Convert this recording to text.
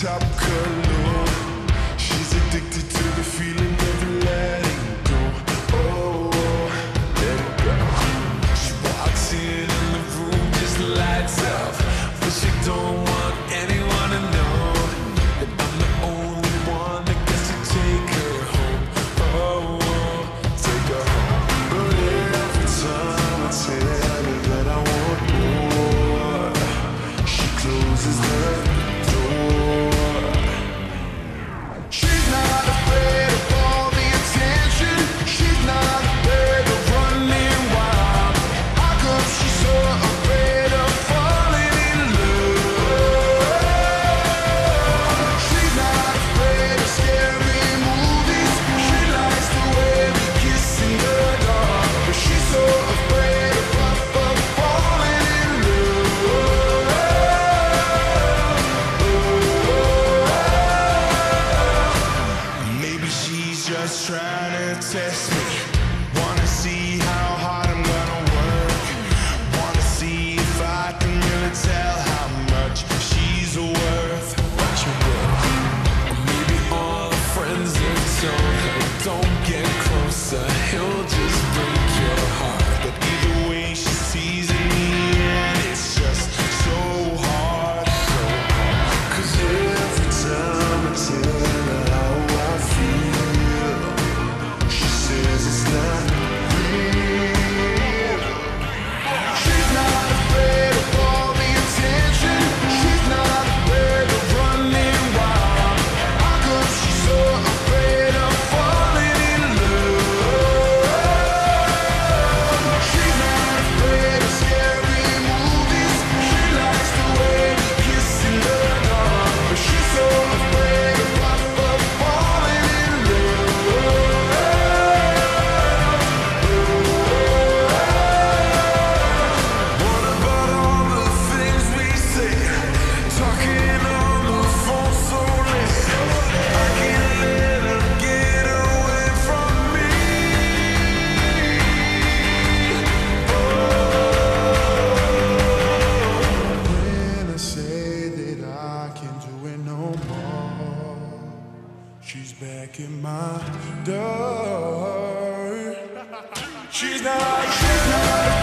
top color. see how hard I'm gonna work. Wanna see if I can really tell how much she's worth. Maybe all friends told don't get closer. He'll just break your heart. She's back in my door. She's not, she's not.